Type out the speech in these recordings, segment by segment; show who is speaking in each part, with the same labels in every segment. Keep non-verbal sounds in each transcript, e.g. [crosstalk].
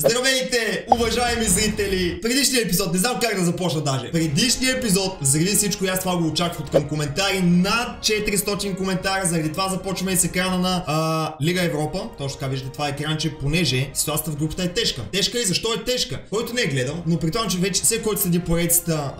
Speaker 1: Здравейте, уважаеми зрители! Предишният епизод, не знам как да започна даже. Предишният епизод взриви всичко и аз това го очаквах от към коментари. Над 400 коментара, заради това започваме и с екрана на а, Лига Европа. Точно така виждате това екранче, понеже ситуацията в групата е тежка. Тежка и защо е тежка? Който не е гледал, но при това, че вече всеки, който следи поредицата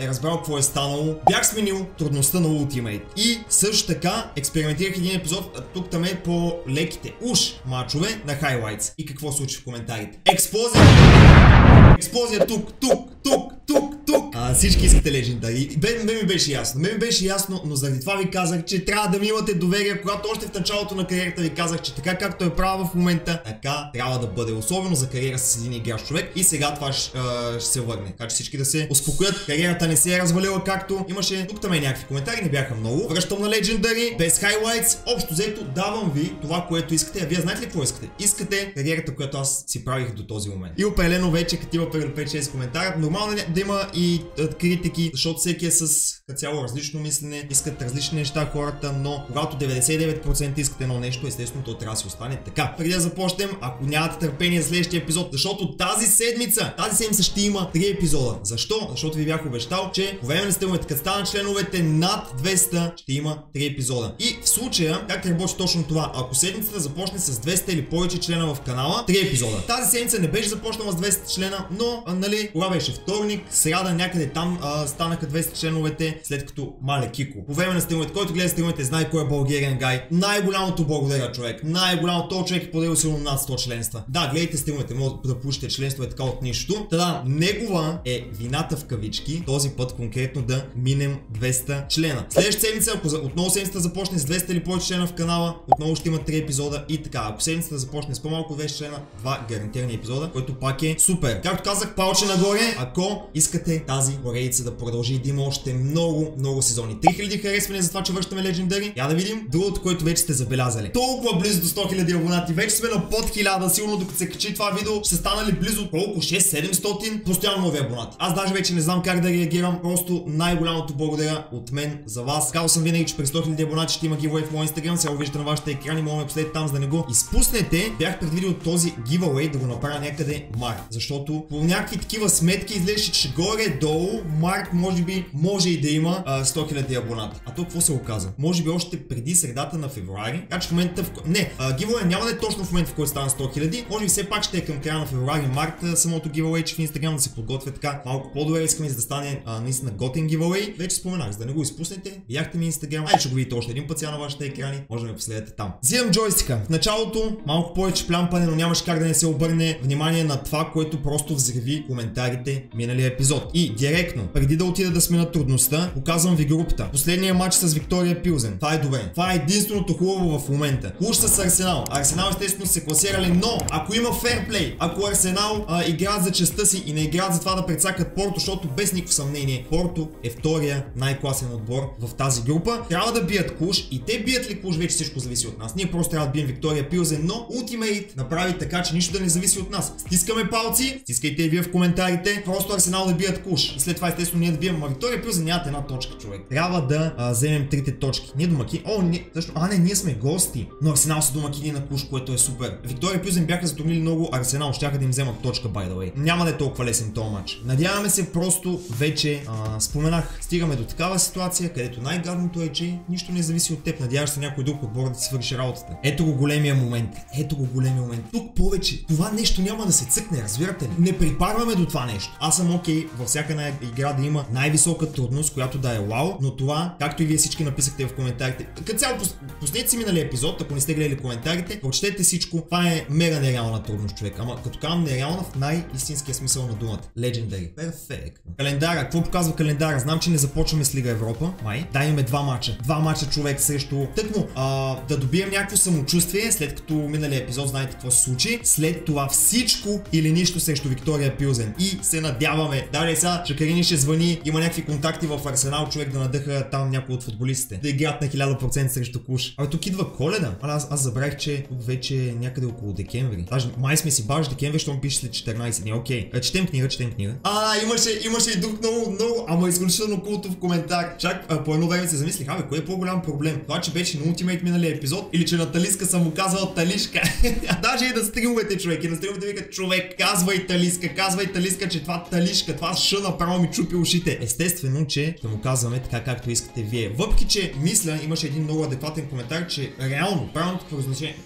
Speaker 1: е разбрал какво е станало, бях сменил трудността на Ultimate. И също така експериментирах един епизод тук там е по леките уж мачове на Highlights. И какво случи в коментарите? Експлозия! Експлозия тук, тук, тук, тук, тук. А, всички искате легендари. Бе, ме ми беше ясно. Ме ми беше ясно, но заради това ви казах, че трябва да ми имате доверие, когато още в началото на кариерата ви казах, че така както е права в момента, така трябва да бъде. Особено за кариера с един играш човек. И сега това ще, ще се върне. Така че всички да се успокоят. Кариерата не се е развалила както имаше. Тук там е някакви коментари, не бяха много. Връщам на легендари, без хайлайтс. Общо взето давам ви това, което искате. А вие знаете ли какво искате? Искате кариерата, която аз си правих до този момент. И определено вече, като има 5-6 коментара, нормално е да има и критики, защото всеки е с цяло различно мислене, искат различни неща хората, но когато 99% искат едно нещо, естествено то трябва да си остане така. Преди да започнем, ако нямате търпение за следващия епизод, защото тази седмица, тази седмица ще има 3 епизода. Защо? Защото ви бях обещал, че по време на стримовете, като станат членовете над 200, ще има 3 епизода. И в случая, как работи точно това? Ако седмицата започне с 200 или повече члена в канала, 3 епизода. Тази седмица не беше започнала с 200 члена, но, а, нали, кога беше вторник, сряда някъде там а, станаха 200 членовете, след като Мале Кико. По време на стримовете, който гледа стримовете, знае кой е българен гай. Най-голямото благодаря човек. Най-голямото човек е поделил силно над 100 членства. Да, гледайте стримовете, може да получите членство е така от нищо. Та негова е вината в кавички, този път конкретно да минем 200 члена. Следващата седмица, ако отново седмицата започне с 200 или повече члена в канала, отново ще има 3 епизода и така. Ако седмицата започне с по-малко 200 члена, 2 гарантирани епизода, който пак е супер. Както казах, палче нагоре, ако искате тази поредица да продължи да има още много, много сезони. 3000 харесвания за това, че връщаме Legendary. Я да видим другото, което вече сте забелязали. Толкова близо до 100 000 абонати. Вече сме на под 1000. Сигурно докато се качи това видео, ще станали близо колко? 6-700 постоянно нови абонати. Аз даже вече не знам как да реагирам. Просто най-голямото благодаря от мен за вас. Казал съм винаги, че при 100 000 абонати ще има giveaway в моя Instagram. Сега го виждате на вашите екрани. Мога да ме последите там, за да не го изпуснете. Бях предвидил този giveaway да го направя някъде март. Защото по някакви такива сметки изглежда, че горе-долу март може би може и да има а, 100 000 абонати. А то какво се оказа? Може би още преди средата на февруари. Така че в момента в... Не, giveaway няма да е точно в момента в който стана 100 000. Може би все пак ще е към края на февруари, март самото giveaway, че в Instagram да се подготвя така малко по-добре. Искаме за да стане а, наистина готин giveaway. Вече споменах, за да не го изпуснете. Видяхте ми Instagram. Ай, ще го видите още един път сега на вашите екрани. Може да ме последвате там. Взимам джойстика. В началото малко повече плямпане, но нямаше как да не се обърне внимание на това, което просто взриви коментарите миналия епизод. И директно, преди да отида да смена трудността, показвам ви групата. Последният матч с Виктория Пилзен. Това е добре. Това е единственото хубаво в момента. Уж с Арсенал. Арсенал естествено се класирали, но ако има ферплей, ако Арсенал а, играят за честа си и не играят за това да прецакат Порто, защото без никакво съмнение Порто е втория най-класен отбор в тази група, трябва да бият Куш и те бият ли Куш, вече всичко зависи от нас. Ние просто трябва да бием Виктория Пилзен, но Ultimate направи така, че нищо да не зависи от нас. Стискаме палци, стискайте и вие в коментарите, просто Арсенал да бият Куш. И след това естествено ние да бием, ма Виктория Пилзен нямат една точка, човек. Трябва да а, вземем трите точки. Ние домаки. О, не, защо? А, не, ние сме гости. Но Арсенал са домакини на Куш, което е супер. Виктория Пюзен бяха затомили много Арсенал. Щяха да им вземат точка, by the way. Няма да е толкова лесен този матч. Надяваме се просто вече, а, споменах, стигаме до такава ситуация, където най-гадното е, че нищо не зависи от теб. Надяваш се някой друг отбор да свърши работата. Ето го големия момент. Ето го големия момент. Тук повече. Това нещо няма да се цъкне, разбирате ли? Не припарваме до това нещо. Аз съм окей okay, във всяка една игра да има най-висока трудност, която да е вау, но това, както и вие всички написахте в коментарите, като цяло пуснете си минали епизод, ако не сте гледали коментарите, прочетете всичко. Това е мега нереална трудност, човек. Ама като казвам нереална в най-истинския смисъл на думата. Legendary. Перфектно. Календара. Какво показва календара? Знам, че не започваме с Лига Европа. Май. Дай имаме два мача. Два мача човек срещу. Тъкмо, а, да добием някакво самочувствие, след като миналия епизод знаете какво се случи. След това всичко или нищо срещу Виктория Пилзен. И се надяваме. Дали сега Чакарини ще звъни, има някакви контакти в Арсенал, човек да надъха там някой от футболистите. Да играят на 1000% срещу куш. Абе тук идва коледа. А, аз, аз забравих, че тук вече е някъде около декември. Даже май сме си баш декември, щом пише след 14 дни. Окей. Okay. Четем книга, четем книга. А, имаше, имаше и друг много, много, ама изключително култов коментар. Чак а, по едно време се замислих, абе, кое е по-голям проблем? Това, че беше на Ultimate миналия епизод или че на Талиска съм му казвал Талишка. [laughs] Даже и да стримовете човек. И на стримовете викат човек, казвай Талиска, казвай Талиска, че това Талишка, това Ш направо ми чупи ушите. Естествено, че ще му казваме така както искате вие. Въпреки, че мисля, имаше един много адекватен коментар, че реално правилното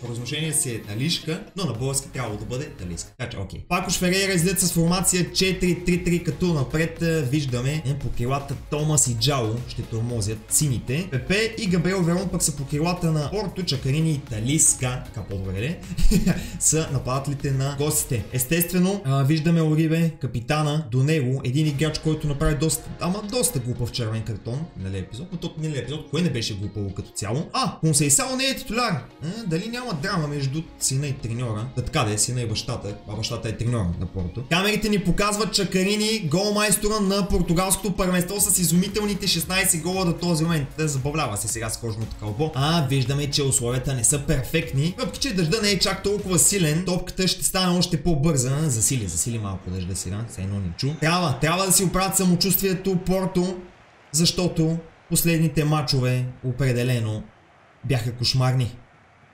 Speaker 1: произношение, си е Талишка, но на български трябва да бъде Талиска. Така че, окей. Пакош Ферейра излезе с формация 4-3-3, като напред виждаме е, по крилата Томас и Джао ще тормозят сините. Пепе и Габриел Верон пък са по крилата на Порто, Чакарини и Талиска, така по-добре [laughs] са нападателите на гостите. Естествено, а, виждаме Орибе, капитана, до него, един играч, който направи доста, ама доста глупав червен картон, нали епизод, но тук миналия епизод, кое не беше глупаво като цяло? А, Консейсао не е титуляр. А, дали няма драма между сина и треньора? Да така да е, сина и бащата, а бащата е треньора на Порто. Камерите ни показват Чакарини, голмайстора на португалското първенство с изумителните 16 гола до този момент. Да забавлява се сега с кожното кълбо. А, виждаме, че условията не са перфектни. Въпреки, че дъжда не е чак толкова силен, топката ще стане още по-бърза. Засили, засили малко дъжда сега, все едно не чу. Трябва, трябва да си оправят самочувствието Порто, защото последните матчове определено бяха кошмарни.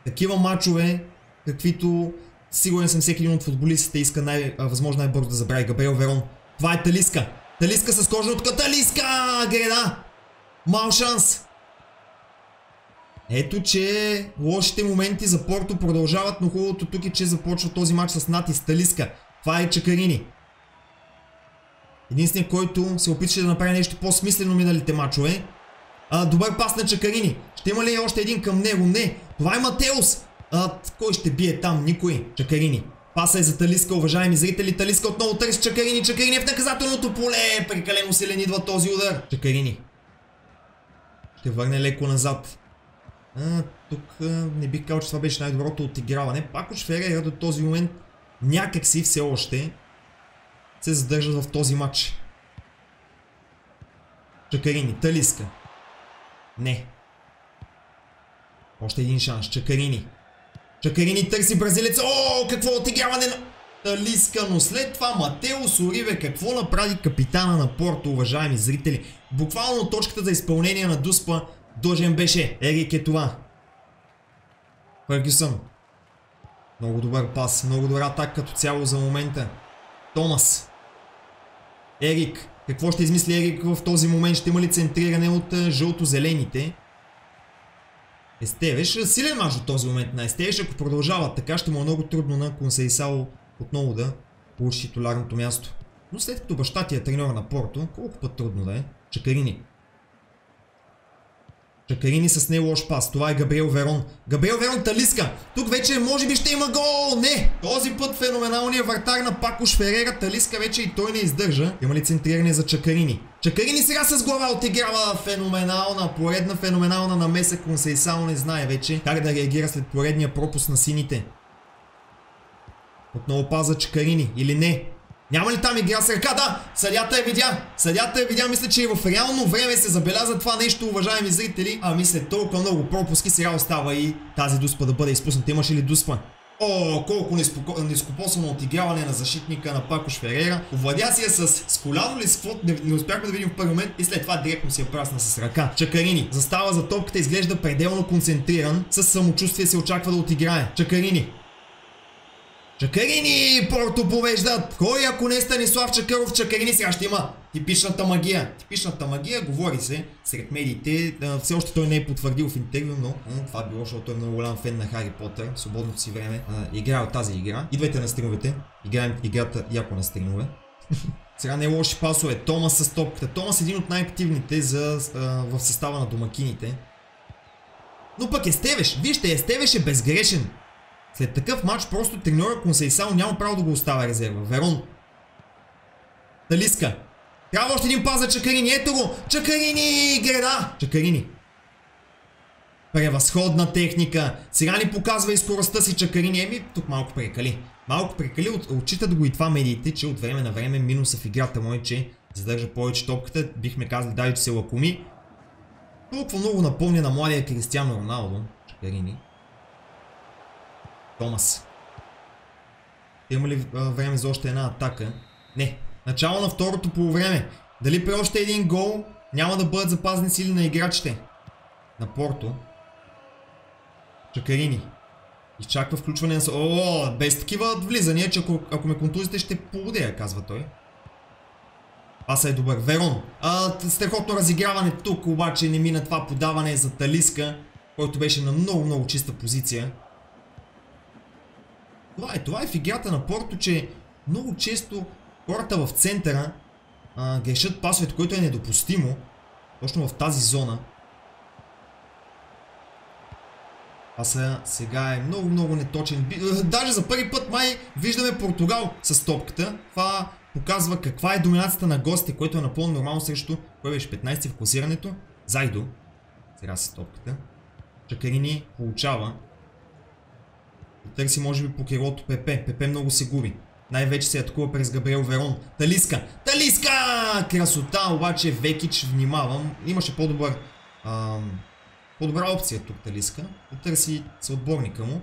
Speaker 1: Такива матчове, каквито сигурен съм всеки един от футболистите иска най- възможно най-бързо да забрави Габриел Верон. Това е Талиска. Талиска с кожната Талиска! Греда! Мал шанс! Ето, че лошите моменти за Порто продължават, но хубавото тук е, че започва този матч с натиск. Талиска. Това е Чакарини. Единственият, който се опиташе да направи нещо по-смислено миналите матчове. А, добър пас на Чакарини. Ще има ли още един към него? Не. Това е Матеус. А, кой ще бие там? Никой. Чакарини. Паса е за Талиска, уважаеми зрители. Талиска отново търси Чакарини. Чакарини е в наказателното поле. Прекалено силен идва този удар. Чакарини. Ще върне леко назад. А, тук а, не бих казал, че това беше най-доброто отиграване. Пак от Ферера до този момент някакси все още се задържат в този матч. Чакарини, Талиска. Не. Още един шанс. Чакарини. Чакарини търси бразилец. О, какво отиграване на... Талиска, но след това Матео Сориве какво направи капитана на Порто, уважаеми зрители? Буквално точката за изпълнение на Дуспа дължен беше. Ерик е това. Фъргюсън. Много добър пас, много добра атака като цяло за момента. Томас. Ерик. Какво ще измисли Ерик в този момент? Ще има ли центриране от жълто-зелените? Естевеш, силен мач от този момент на Естевеш, ако продължава така, ще му е много трудно на Консейсао отново да получи титулярното място. Но след като баща ти е треньор на Порто, колко път трудно да е? Чакарини. Чакарини с не лош пас. Това е Габриел Верон. Габриел Верон Талиска. Тук вече може би ще има гол. Не! Този път феноменалният вратар на Пакош Ферера. Талиска вече и той не издържа. Има ли центриране за Чакарини? Чакарини сега с глава отиграва феноменална, поредна феноменална намеса. Консейсао не знае вече как да реагира след поредния пропуск на сините. Отново паза Чакарини или не? Няма ли там игра с ръка? Да, съдята е видя. Съдята е видя, мисля, че и в реално време се забеляза това нещо, уважаеми зрители. А мисля, толкова много пропуски, сега остава и тази дуспа да бъде изпусната. Имаше ли дуспа? О, колко нескопосано отиграване на защитника на Пакош Ферера. Овладя си я с, с коляно ли с какво не, не успяхме да видим в първи момент и след това директно си я прасна с ръка. Чакарини застава за топката, изглежда пределно концентриран. С самочувствие се очаква да отиграе. Чакарини Чакарини! Порто повеждат! Кой ако не е Станислав Чакаров, Чакарини сега ще има типичната магия. Типичната магия, говори се сред медиите. Все още той не е потвърдил в интервю, но това било, защото той е много голям фен на Хари Потър. Свободното си време играе от тази игра. Идвайте на стримовете. Играем играта яко на стримове. [laughs] Сега не е лоши пасове. Томас с топката. Томас е един от най-активните а, в състава на домакините. Но пък Естевеш, вижте, Естевеш е безгрешен. След такъв матч просто треньора Консейсао няма право да го оставя резерва. Верон. Талиска. Трябва още един пас за Чакарини. Ето го! Чакарини! Греда! Чакарини. Превъзходна техника. Сега ни показва и скоростта си Чакарини. Еми, тук малко прекали. Малко прекали. От, отчитат го и това медиите, че от време на време минуса в играта му е, че задържа повече топката. Бихме казали даже, че се лакоми. Толкова много напомня на младия Кристиано Роналдо. Чакарини. Томас. Има ли а, време за още една атака? Не. Начало на второто полувреме. Дали при още един гол няма да бъдат запазени сили на играчите? На Порто. Чакарини. Изчаква включване на... О, без такива влизания, че ако, ако ме контузите ще полудея, казва той. Паса е добър. Верон. А, страхотно разиграване тук, обаче не мина това подаване за Талиска, който беше на много, много чиста позиция. Това е, това е в играта на Порто, че много често хората в центъра а, грешат пасовете, което е недопустимо. Точно в тази зона. Паса сега е много, много неточен. Даже за първи път май виждаме Португал с топката. Това показва каква е доминацията на гостите, което е напълно нормално срещу кой беше 15 в класирането. Зайдо. Сега с топката. Чакарини получава. Търси може би по крилото Пепе. Пепе много се губи. Най-вече се атакува през Габриел Верон. Талиска! Талиска! Красота! Обаче Векич, внимавам. Имаше по-добър... По-добра опция тук Талиска. Търси съотборника му.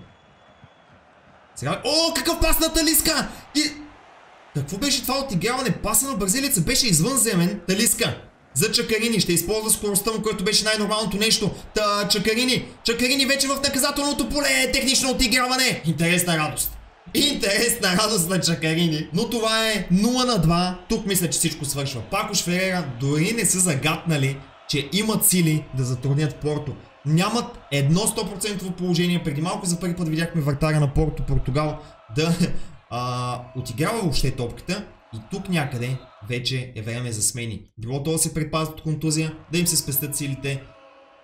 Speaker 1: Сега... О, какъв пас на Талиска! И... Какво беше това отиграване? Паса на бразилица беше извънземен. Талиска. За Чакарини ще използва скоростта му, което беше най-нормалното нещо. Та, Чакарини. Чакарини вече в наказателното поле. Технично отиграване. Интересна радост. Интересна радост на Чакарини. Но това е 0 на 2. Тук мисля, че всичко свършва. Пакош Ферера дори не са загатнали, че имат сили да затруднят Порто. Нямат едно 100% положение. Преди малко за първи път видяхме вратаря на Порто, Португал, да [laughs] а, отиграва въобще топката и тук някъде вече е време за смени. Било то да се предпазват от контузия, да им се спестят силите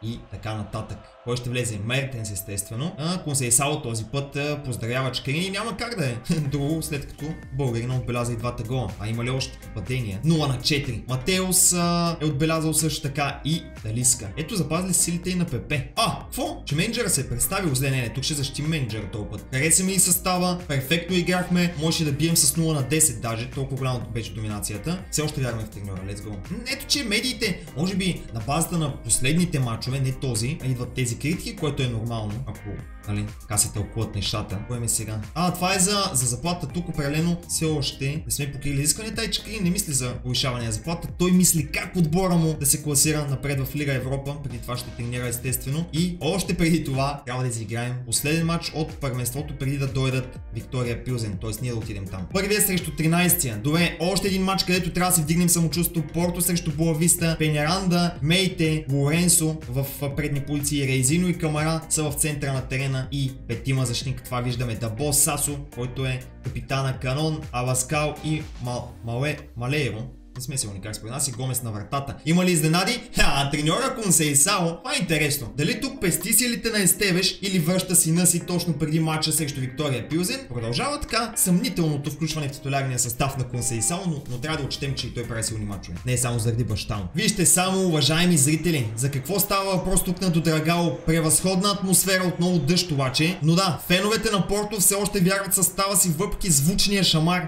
Speaker 1: и така нататък. Кой ще влезе? Мертенс естествено. А, Консейсало този път поздравява Чкарини. Няма как да е [laughs] друго, след като българина отбеляза и двата гола. А има ли още падения? 0 на 4. Матеус а, е отбелязал също така и Далиска. Ето запазили силите и на ПП. А, какво? Че менеджера се е представил зле. Не, не, тук ще защитим менеджера този път. Хареса ми и състава. Перфектно играхме. Можеше да бием с 0 на 10 даже. Толкова голяма беше доминацията. Все още вярваме в треньора. Let's go. Ето, че медиите, може би на базата на последните матчове, не този, а идват тези критики, което е нормално, ако нали, така се тълкуват нещата. Кое ми сега? А, това е за, за заплата. Тук определено все още не сме покрили изискванията и че не мисли за повишаване на заплата. Той мисли как отбора му да се класира напред в Лига Европа. Преди това ще тренира естествено. И още преди това трябва да изиграем последен матч от първенството преди да дойдат Виктория Пилзен. Т.е. ние да отидем там. Първият срещу 13-я. Добре, още един матч, където трябва да си вдигнем самочувство. Порто срещу Буависта, Пеняранда, Мейте, Лоренсо в предни позиции, Рейзино и Камара са в центъра на терена Сирена и петима защитник. Това виждаме Дабо Сасо, който е капитана Канон, Аласкал и Мал, Мале, Малейро. Не сме сигурни как според нас и Гомес на вратата. Има ли изненади? Ха, треньора Консейсао. Това е интересно. Дали тук пести силите на Естевеш или връща сина си точно преди матча срещу Виктория Пилзен? Продължава така съмнителното включване в титулярния състав на Консейсао, но, но трябва да отчетем, че и той прави силни матчове. Не е само заради баща му. Вижте само, уважаеми зрители, за какво става въпрос тук на Додрагало. Превъзходна атмосфера, отново дъжд обаче. Но да, феновете на Порто все още вярват състава си въпреки звучния шамар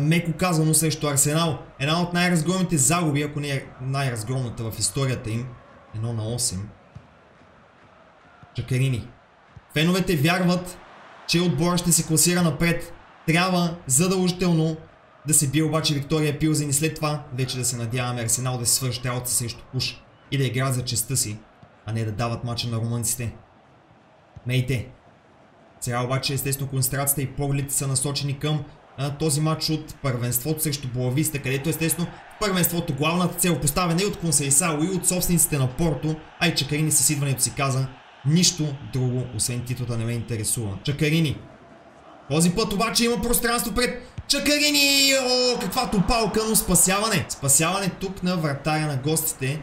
Speaker 1: меко казано срещу Арсенал. Една от най-разгромните загуби, ако не е най-разгромната в историята им. Едно на 8. Чакарини. Феновете вярват, че отбора ще се класира напред. Трябва задължително да се бие обаче Виктория Пилзен и след това вече да се надяваме Арсенал да се свърши работа срещу Пуш и да играят за честа си, а не да дават мача на румънците. Мейте. Сега обаче естествено концентрацията и погледите са насочени към а, този матч от първенството срещу Боависта, където естествено първенството главната цел поставена и от Консейсао и от собствениците на Порто, а и Чакарини с идването си каза нищо друго, освен титлата не ме интересува. Чакарини. Този път обаче има пространство пред Чакарини! О, каква топалка, но спасяване! Спасяване тук на вратаря на гостите.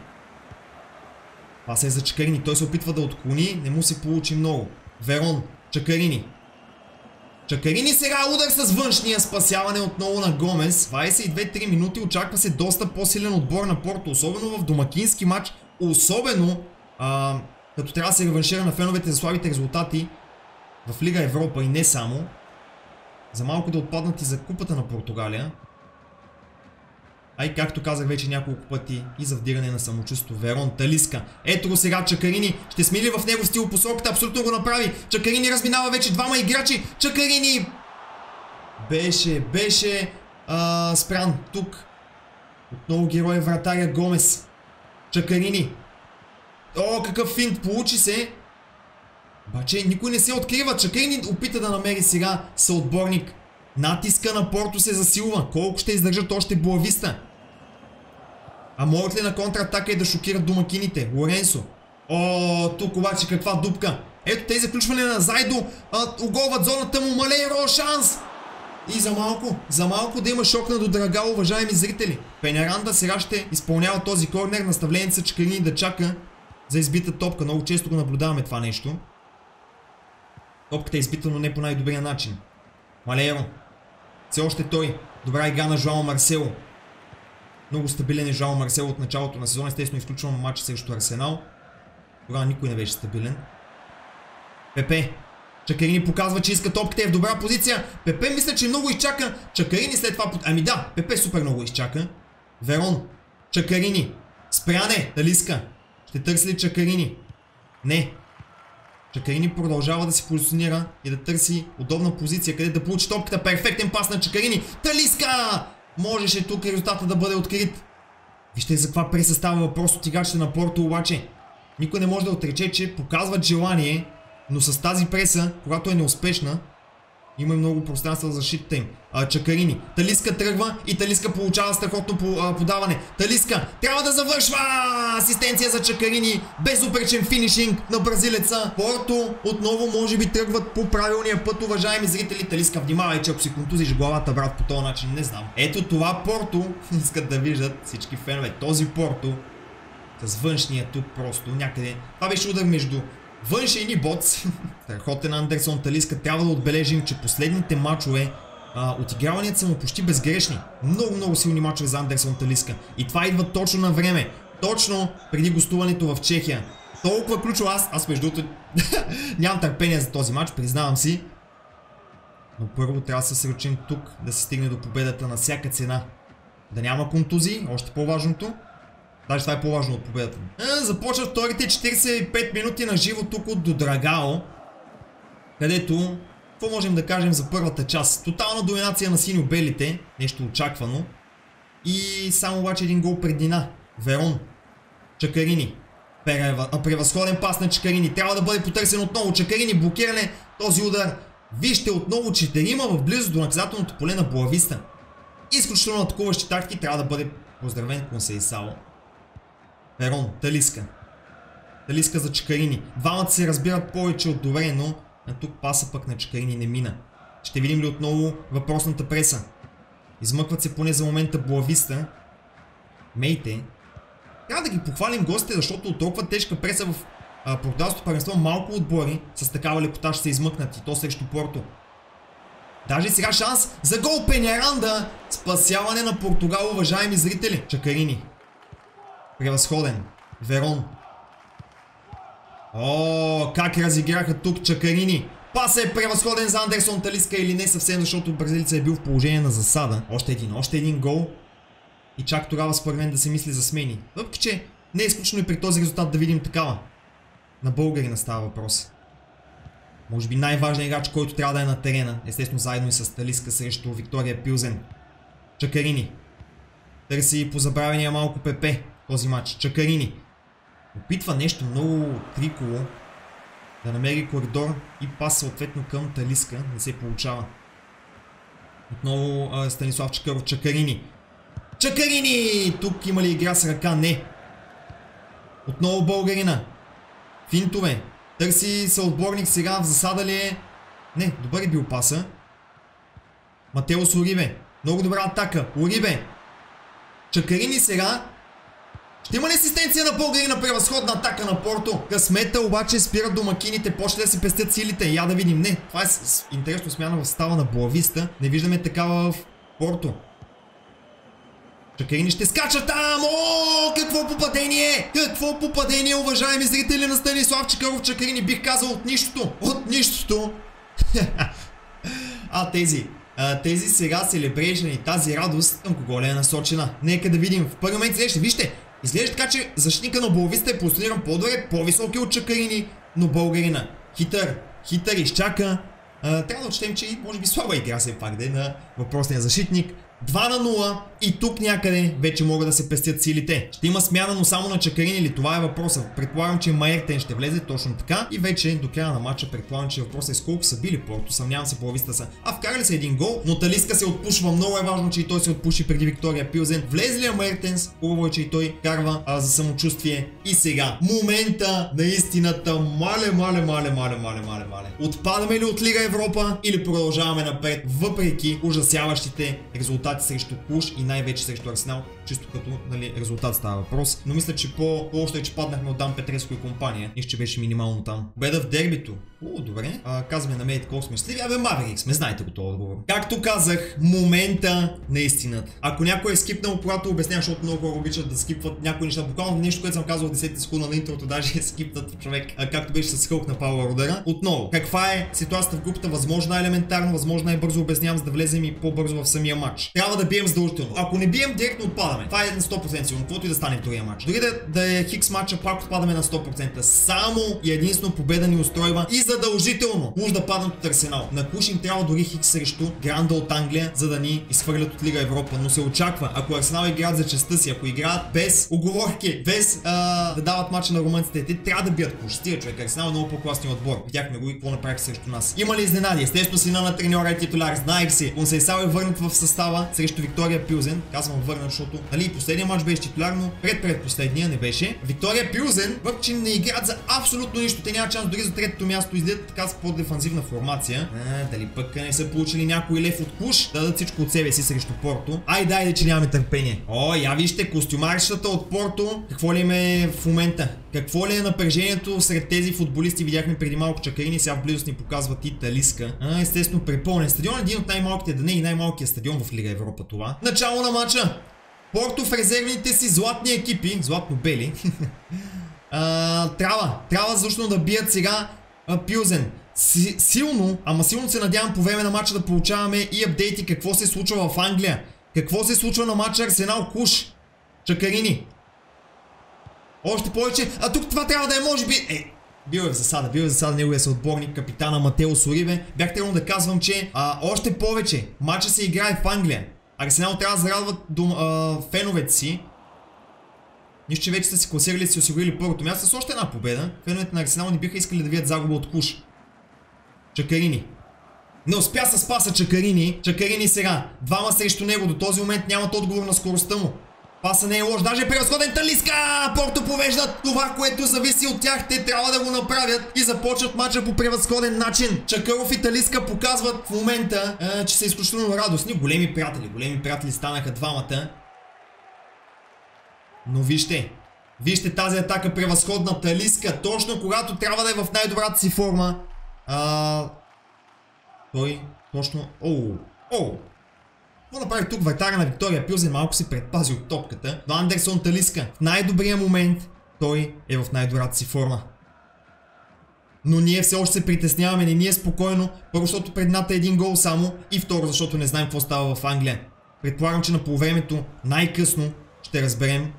Speaker 1: Това се е за Чакарини. Той се опитва да отклони, не му се получи много. Верон, Чакарини. Чакарини сега удар с външния спасяване отново на Гомес. 22-3 минути очаква се доста по-силен отбор на Порто, особено в домакински матч, особено а, като трябва да се реваншира на феновете за слабите резултати в Лига Европа и не само. За малко да отпаднат и за купата на Португалия. А и както казах вече няколко пъти и за вдигане на самочувство. Верон, Талиска. Ето го сега Чакарини. Ще смили в него стил посоката. Абсолютно го направи. Чакарини разминава вече двама играчи. Чакарини! Беше, беше а, спрян тук. Отново герой вратаря Гомес. Чакарини. О, какъв финт. Получи се. Обаче никой не се открива. Чакарини опита да намери сега съотборник. Натиска на Порто се засилва. Колко ще издържат още Буависта? А могат ли на контратака и да шокират домакините? Лоренсо. О, тук обаче каква дупка. Ето тези заключване на Зайдо. А, оголват зоната му. Малейро шанс. И за малко, за малко да има шок на Додрагал, уважаеми зрители. Пенеранда сега ще изпълнява този корнер. Наставлението са Чакарини да чака за избита топка. Много често го наблюдаваме това нещо. Топката е избита, но не по най-добрия начин. Малейро. Все още той. Добра игра на Жуао Марсело. Много стабилен е Жао Марсел от началото на сезона. Естествено изключвам матч срещу Арсенал. Тогава никой не беше стабилен. Пепе. Чакарини показва, че иска топката е в добра позиция. Пепе мисля, че много изчака. Чакарини след това... Ами да, Пепе супер много изчака. Верон. Чакарини. Спряне. Дали иска? Ще търси ли Чакарини? Не. Чакарини продължава да се позиционира и да търси удобна позиция, къде да получи топката. Перфектен пас на Чакарини. Талиска! Можеше тук резултата да бъде открит. Вижте за каква преса става въпрос от играчите на Порто обаче. Никой не може да отрече, че показват желание, но с тази преса, когато е неуспешна, има много пространство за защитата им. А, Чакарини. Талиска тръгва и Талиска получава страхотно подаване. Талиска трябва да завършва! Асистенция за Чакарини. Безупречен финишинг на бразилеца. Порто отново може би тръгват по правилния път, уважаеми зрители. Талиска, внимавай, че ако си контузиш главата, брат, по този начин, не знам. Ето това Порто [laughs] искат да виждат всички фенове. Този Порто с външния тук просто някъде. Това беше удар между външен и боц. Страхотен [laughs] Андерсон Талиска. Трябва да отбележим, че последните мачове отиграванията са му почти безгрешни. Много, много силни мачове за Андерсон Талиска. И това идва точно на време. Точно преди гостуването в Чехия. Толкова ключово аз, аз между другото [laughs] нямам търпение за този матч, признавам си. Но първо трябва да се сръчим тук, да се стигне до победата на всяка цена. Да няма контузии, още по-важното. Даже това е по-важно от победата. Е, започват вторите 45 минути на живо тук от Додрагао. Където, какво можем да кажем за първата част? Тотална доминация на синьо-белите, нещо очаквано. И само обаче един гол предина. Верон. Чакарини. Превъзходен пас на Чакарини. Трябва да бъде потърсен отново. Чакарини блокиране. Този удар. Вижте отново четирима в близо до наказателното поле на Буависта. Изключително атакуващи тактики. Трябва да бъде поздравен Консейсао. Верон, Талиска. Талиска за Чакарини. Двамата се разбират повече от добре, но а тук паса пък на Чакарини не мина. Ще видим ли отново въпросната преса. Измъкват се поне за момента Буависта. Мейте. Трябва да ги похвалим гостите, защото от толкова тежка преса в порталското паренство малко отбори с такава лекота ще се измъкнат и то срещу Порто. Даже сега шанс за гол Пенеранда. Спасяване на Португал, уважаеми зрители. Чакарини. Превъзходен. Верон. О, как разиграха тук Чакарини. Пас е превъзходен за Андерсон Талиска или не съвсем, защото бразилица е бил в положение на засада. Още един, още един гол. И чак тогава според мен да се мисли за смени. Въпреки, че не е изключено и при този резултат да видим такава. На българина става въпрос. Може би най-важният играч, който трябва да е на терена. Естествено заедно и с Талиска срещу Виктория Пилзен. Чакарини. Търси по забравения малко Пепе този матч. Чакарини. Опитва нещо много триково да намери коридор и пас съответно към Талиска. Не се получава. Отново Станислав Чакаров. Чакарини. Чакарини! Тук има ли игра с ръка? Не. Отново българина. Финтове. Търси съотборник сега в засада ли е? Не, добър е бил паса. Матеос Орибе. Много добра атака. Орибе. Чакарини сега ще има ли асистенция на българи на превъзходна атака на Порто? Късмета обаче спират домакините, почне да си пестят силите. Я да видим. Не, това е интересно смяна в става на Буависта. Не виждаме такава в Порто. Чакарини ще скачат там! О, какво попадение! Какво попадение, уважаеми зрители на Станислав Чакаров Чакарини, бих казал от нищото! От нищото! [laughs] а тези а, тези сега селебрейшн и тази радост към кого ли е насочена. Нека да видим. В първи момент изглежда, вижте, изглежда така, че защитника на Болвиста е позициониран по-добре, по-високи от Чакарини, но българина. Хитър, хитър изчака. А, трябва да отчетем, че може би слаба игра все пак да е на въпросния защитник. 2 на 0 и тук някъде вече могат да се пестят силите. Ще има смяна, но само на Чакарин или това е въпросът. Предполагам, че Майертен ще влезе точно така и вече до края на матча предполагам, че въпросът е с колко са били Порто. Съмнявам се по-виста са. А вкарали са един гол, но Талиска се отпушва. Много е важно, че и той се отпуши преди Виктория Пилзен. Влезе ли е Майертенс? Хубаво е, че и той карва а, за самочувствие. И сега, момента на истината. Мале, мале, мале, мале, мале, мале, мале. Отпадаме ли от Лига Европа или продължаваме напред, въпреки ужасяващите резултати срещу Куш и най-вече срещу Арсенал, чисто като нали, резултат става въпрос. Но мисля, че по-лошо е, че паднахме от Дан Петреско и компания. Нищо, че беше минимално там. Беда в дербито. О, добре. А, казваме на Мейт колко сме щастливи. Абе, Маверик сме, знаете го този отговор. Както казах, момента на истината. Ако някой е скипнал, когато обяснявам, защото много хора обичат да скипват някои неща, буквално нещо, което съм казал в 10 секунда на интрото, даже е скипнат човек, а, както беше с хълк на Пауър Родера. Отново, каква е ситуацията в групата? Възможно е елементарно, възможно е бързо обяснявам, за да влезем и по-бързо в самия матч. Трябва да бием задължително. Ако не бием, директно отпадаме. Това е на 100% сигурно, каквото и да стане в другия матч. Дори да, да е хикс матча, пак отпадаме на 100%. Само и единствено победа ни устройва и задължително може да паднат от Арсенал. На Кушин трябва дори хикс срещу Гранда от Англия, за да ни изхвърлят от Лига Европа. Но се очаква, ако Арсенал играят за честа си, ако играят без оговорки, без а, да дават матча на румънците, те трябва да бият. Стига човек, Арсенал е много по-класния отбор. Видяхме го и какво направиха срещу нас. Има ли изненади? Естествено сина на треньора е титуляр, знаех си. Консейсал е върнат в състава срещу Виктория Пилзен. Казвам върнат, защото нали, последния матч беше титуляр, но пред предпоследния не беше. Виктория Пилзен, въпреки че не играят за абсолютно нищо, те няма шанс дори за третото място, излизат така с по-дефанзивна формация. А, дали пък не са получили някой лев от куш, да дадат всичко от себе си срещу Порто. Ай, дай, че нямаме търпение. О, я вижте, костюмарщата от Порто. Какво ли ме в момента? Какво ли е напрежението сред тези футболисти? Видяхме преди малко чакарини, сега в близост ни показват и Талиска. А, естествено, препълнен стадион. Един от най-малките, да не и най-малкият стадион в Лига Европа това. Начало на матча. Порто в резервните си златни екипи, златно-бели, [laughs] трябва, трябва защо да бият сега а, Пилзен. Си, силно, ама силно се надявам по време на матча да получаваме и апдейти какво се случва в Англия. Какво се случва на матча Арсенал Куш. Чакарини. Още повече, а тук това трябва да е може би... Е, бил е в засада, бил е в засада неговия съотборник, капитана Матео Сориве. Бях трябвало да казвам, че а, още повече матча се играе в Англия. Арсенал трябва да зарадват до а, феновете си. Нищо, че вече са си класирали и си осигурили първото място с още една победа. Феновете на Арсенал не биха искали да видят загуба от Куш. Чакарини. Не успя с паса Чакарини. Чакарини сега. Двама срещу него. До този момент нямат отговор на скоростта му. Паса не е лош, даже превъзходен Талиска! Порто повеждат това, което зависи от тях. Те трябва да го направят и започват матча по превъзходен начин. Чакаров и Талиска показват в момента, а, че са изключително радостни. Големи приятели, големи приятели станаха двамата. Но вижте, вижте тази атака превъзходна Талиска, точно когато трябва да е в най-добрата си форма. А, той точно... Оу, оу, какво направи тук вратаря на Виктория Пилзен малко се предпази от топката, но Андерсон Талиска в най-добрия момент той е в най-добрата си форма. Но ние все още се притесняваме, не ние е спокойно, първо защото предната е един гол само и второ защото не знаем какво става в Англия. Предполагам, че на полувремето най-късно ще разберем.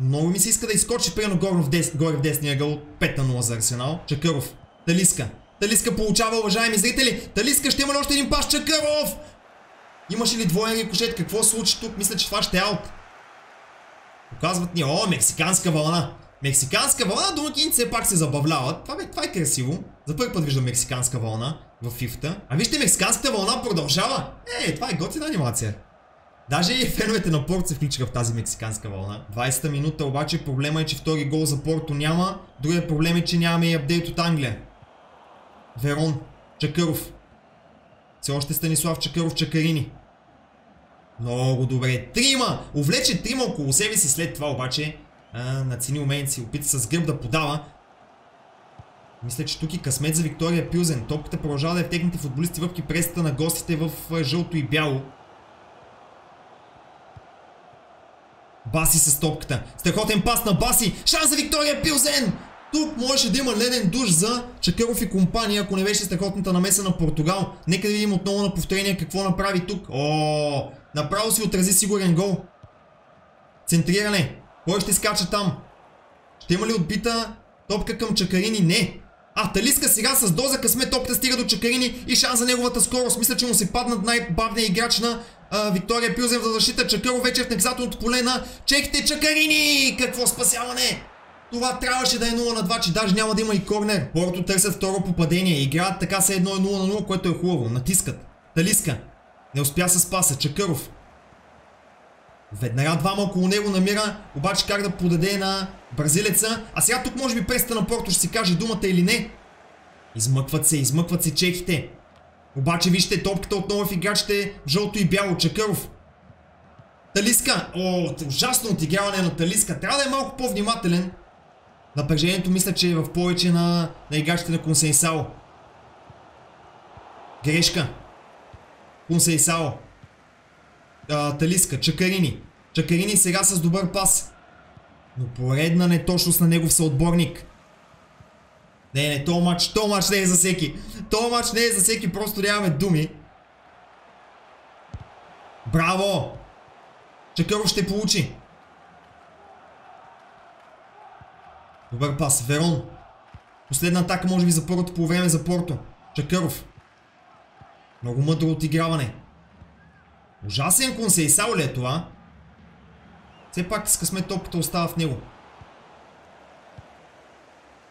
Speaker 1: Много ми се иска да изкочи примерно горе в, дес, горе в десния гол 5 на 0 за Арсенал. Чакъров, Талиска. Талиска получава, уважаеми зрители. Талиска ще има още един пас Чакъров? Имаше ли двоен рикошет? Какво случи тук? Мисля, че това ще е аут. Показват ни, о, мексиканска вълна. Мексиканска вълна, домакините все пак се забавляват. Това, бе, това е красиво. За първи път виждам мексиканска вълна в фифта. А вижте, мексиканската вълна продължава. Е, това е готина анимация. Даже и феновете на Порт се включиха в тази мексиканска вълна. 20-та минута обаче проблема е, че втори гол за Порто няма. Другия проблем е, че нямаме и апдейт от Англия. Верон, Чакъров. Все още Станислав Чакъров Чакарини. Много добре. Трима! Увлече трима около себе си след това обаче. А, нацени умението си. Опита с гръб да подава. Мисля, че тук и късмет за Виктория Пилзен. Топката продължава да е в техните футболисти въпки пресата на гостите в жълто и бяло. Баси с топката. Страхотен пас на Баси. Шанс за Виктория Пилзен! Тук можеше да има леден душ за Чакъров и компания, ако не беше страхотната намеса на Португал. Нека да видим отново на повторение какво направи тук. О, направо си отрази сигурен гол. Центриране. Кой ще скача там? Ще има ли отбита топка към Чакарини? Не. А, Талиска сега с доза късмет топката стига до Чакарини и шанс за неговата скорост. Мисля, че му се паднат най-бавният играч на а, Виктория Пилзен за защита. Чакаров вече в наказателното поле на чехите Чакарини. Какво спасяване! Това трябваше да е 0 на 2, че даже няма да има и корнер. Порто търсят второ попадение. Играят така се едно е 0 на 0, което е хубаво. Натискат. Талиска. Не успя с паса. Чакъров. Веднага двама около него намира, обаче как да подаде на бразилеца. А сега тук може би преста на Порто ще си каже думата или не. Измъкват се, измъкват се чехите. Обаче вижте топката отново в играчите жълто и бяло. Чакъров. Талиска. О, ужасно отиграване на Талиска. Трябва да е малко по-внимателен. Напрежението мисля, че е в повече на, на играчите на Консейсао. Грешка. Консейсао. Талиска, Чакарини. Чакарини сега с добър пас. Но поредна неточност на негов съотборник. Не, не, то матч, то матч не е за всеки. То матч не е за всеки, просто нямаме думи. Браво! Чакаров ще получи. Добър пас. Верон. Последна атака може би за първото по време за Порто. Чакъров. Много мъдро отиграване. Ужасен консейсал ли е това? Все пак с късмет топката остава в него.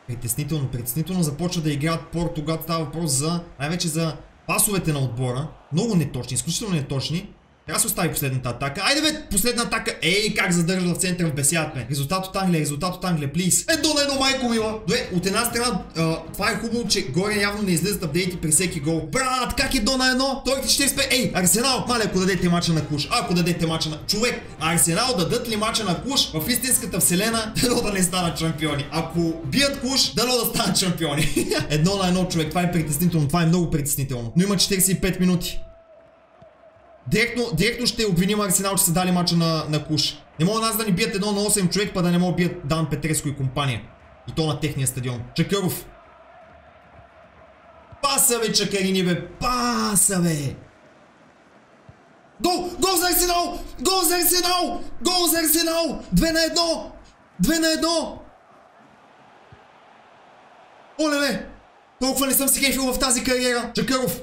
Speaker 1: Притеснително, притеснително започва да играят Порто, когато става въпрос за, най-вече за пасовете на отбора. Много неточни, изключително неточни. Трябва да последната атака. Айде бе, последна атака. Ей, как задържа в центъра в бесят ме. Резултат от Англия, резултат от Англия, плиз. Едно на едно майко мила. Добре, от една страна, а, това е хубаво, че горе явно не излизат апдейти при всеки гол. Брат, как едно на едно? Той ще спе. Ей, Арсенал, маля, ако дадете мача на куш. Ако дадете мача на... Човек, Арсенал дадат ли мача на куш в истинската вселена, [laughs] дано да не станат шампиони. Ако бият куш, дано да станат шампиони. [laughs] едно на едно, човек, това е притеснително, това е много притеснително. Но има 45 минути. Директно, директно ще обвиним Арсенал, че са дали мача на, на Куш. Не мога нас да ни бият едно на 8 човек, па да не могат бият Дан Петреско и компания. И то на техния стадион. Чакъров. Паса бе, Чакарини бе, паса бе. Гол! Гол за Арсенал! Гол за Арсенал! Гол за Арсенал! Две на едно! Две на едно! Оле бе! Толкова не съм си кефил в тази кариера. Чакъров.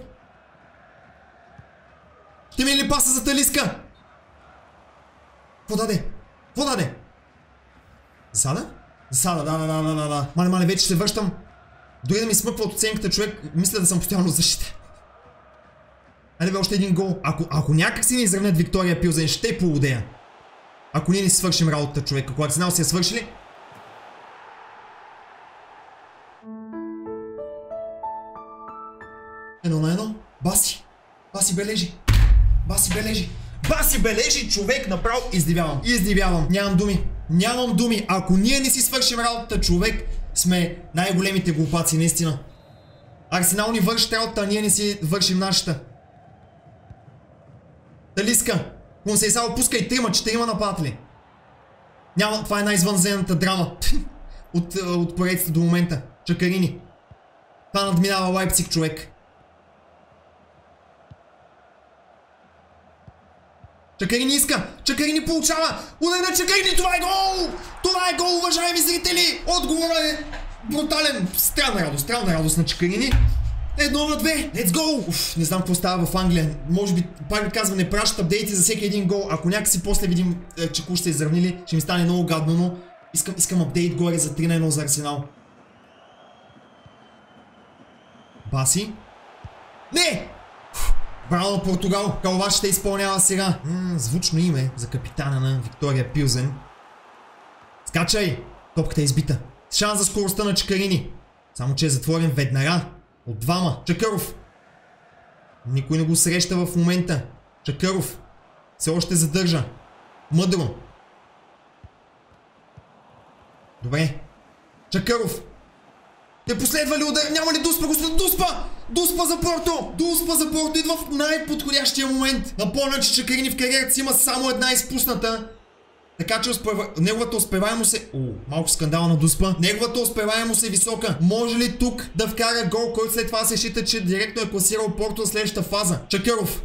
Speaker 1: Ще ми ли паса за талиска? Какво даде? Засада? Засада, да, да, да, да, да, да. Мале, мале, вече се връщам. Дори да ми смъква от оценката човек, мисля да съм постоянно защита. Айде бе, още един гол. Ако, ако някак си ни изравнят Виктория Пилзен, ще полудея. Ако ние не свършим работата, човек. Ако Арсенал си я свършили, Едно на едно. Баси. Баси бележи. Баси бележи. Баси бележи, човек, направо издивявам. Издивявам. Нямам думи. Нямам думи. Ако ние не си свършим работата, човек, сме най-големите глупаци, наистина. Арсенал ни върши работата, а ние не си вършим нашата. Талиска. Консейсал, пускай трима, четирима нападатели. Няма, това е най-извънзената драма. [laughs] от, от поредицата до момента. Чакарини. Това надминава Лайпциг, човек. Чакарини иска! Чакарини получава! Удар на Чакарини! Това е гол! Това е гол, уважаеми зрители! Отговорът е брутален! Странна радост, странна радост на Чакарини. Едно на две! Let's go! Уф, не знам какво става в Англия. Може би, пак ви казвам, не пращат апдейти за всеки един гол. Ако някакси после видим, е, че куш се изравнили, ще ми стане много гадно, но искам, искам апдейт горе за 3 на 1 за Арсенал. Баси. Не! Браво Португал! Калва ще изпълнява сега. М, звучно име за капитана на Виктория Пилзен. Скачай! Топката е избита. Шанс за скоростта на Чакарини. Само че е затворен веднага. От двама. Чакъров. Никой не го среща в момента. Чакъров. Все още задържа. Мъдро. Добре. Чакъров. Те последва ли удар? Няма ли Дуспа, господин Дуспа? Дуспа за Порто! Дуспа за Порто идва в най-подходящия момент. Напомня, че Чакарини в кариерата си има само една изпусната. Така че успева... неговата успеваемост е... О, малко скандална дуспа. Неговата успеваемост е висока. Може ли тук да вкара гол, който след това се счита, че директно е класирал Порто в следващата фаза? Чакъров.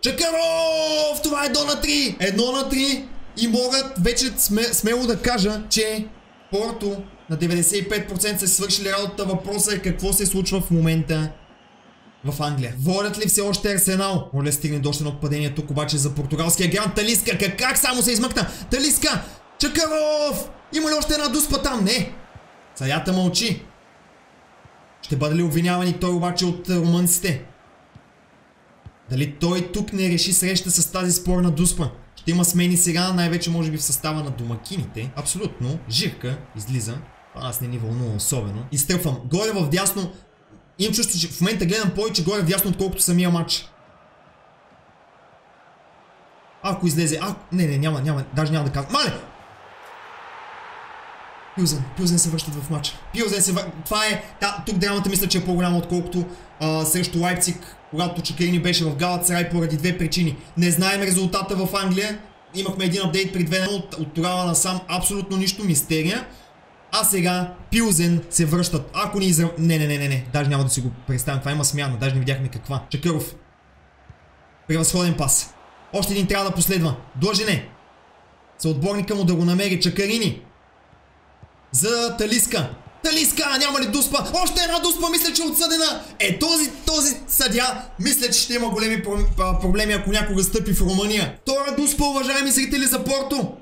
Speaker 1: Чакъров! Това е едно на 3! Едно на 3! И могат вече сме, смело да кажа, че Порто на 95% са свършили работата. Въпросът е какво се случва в момента в Англия. Водят ли все още Арсенал? Моля стигне до още едно падение тук обаче за португалския гранд. Талиска, как, само се измъкна? Талиска! Чакаров! Има ли още една дуспа там? Не! Саята мълчи. Ще бъде ли обвиняван и той обаче от румънците? Дали той тук не реши среща с тази спорна дуспа? Ще има смени сега, най-вече може би в състава на домакините. Абсолютно. Жирка излиза. Аз не ни вълнува особено. Изтръпвам. Горе в дясно. Имам чувство, че в момента гледам повече горе в дясно, отколкото самия матч. Ако излезе... А, не, не, няма, няма, даже няма да казвам. Мале! Пилзен, Пилзен се връщат в матча. Пилзен се връщат. Това е... Да, тук драмата мисля, че е по-голяма, отколкото а, срещу Лайпциг, когато Чекрини беше в Галат поради две причини. Не знаем резултата в Англия. Имахме един апдейт при две от, от тогава насам. Абсолютно нищо мистерия. А сега Пилзен се връщат. Ако ни израв... Не, не, не, не, не. Даже няма да си го представям. Това има смяна. Даже не видяхме каква. Чакъров. Превъзходен пас. Още един трябва да последва. Длъжен е. Съотборника му да го намери. Чакарини. За Талиска. Талиска, няма ли дуспа? Още една дуспа, мисля, че е отсъдена. Е, този, този съдя, мисля, че ще има големи проблеми, ако някога стъпи в Румъния. Втора дуспа, уважаеми зрители за Порто.